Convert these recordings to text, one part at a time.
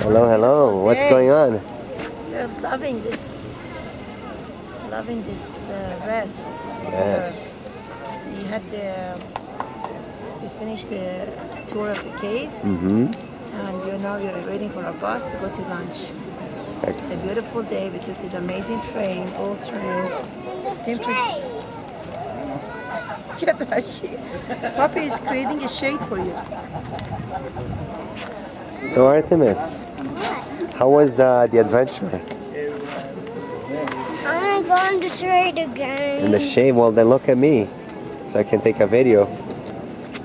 Hello, hello. What's going on? We're loving this, loving this uh, rest. Yes. We had the finished the tour of the cave, Mm-hmm. and we're now we're waiting for our bus to go to lunch. It's a beautiful day. We took this amazing train, old train, steam train. Get that shit. Papi is creating a shade for you. So Artemis, how was uh, the adventure? I'm gonna go on the trade again. In the shade? Well, then look at me, so I can take a video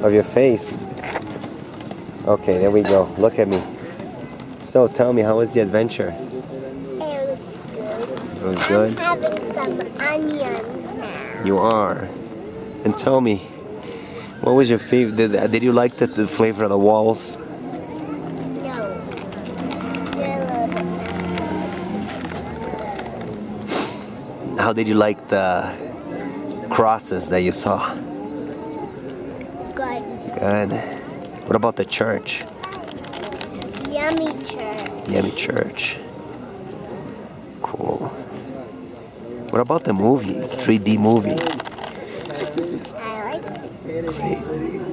of your face. Okay, there we go. Look at me. So tell me, how was the adventure? It was good. It was I'm good. having some onions now. You are. And tell me, what was your favorite? Did, did you like the, the flavor of the walls? No. They're a little bit How did you like the crosses that you saw? Good. Good. What about the church? Yummy church. Yummy Church. Cool. What about the movie? 3D movie. I liked it. Great.